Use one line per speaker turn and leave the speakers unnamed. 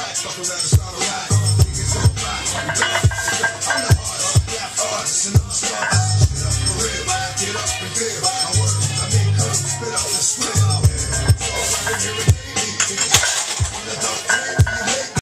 Fuck around and start a riot.